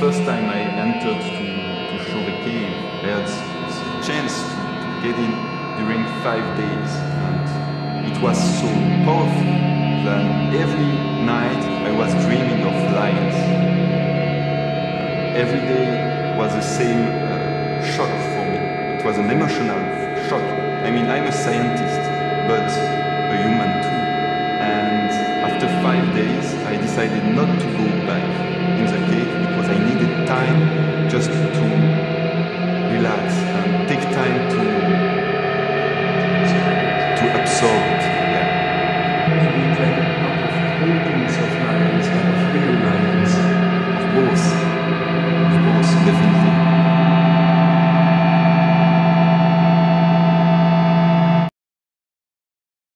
first time I entered to, to Cave, I had the chance to, to get in during five days, and it was so powerful that every night I was dreaming of lions. Every day was the same uh, shock for me. It was an emotional shock. I mean, I'm a scientist, but a human too. After five days, I decided not to go back in the cave because I needed time just to relax and take time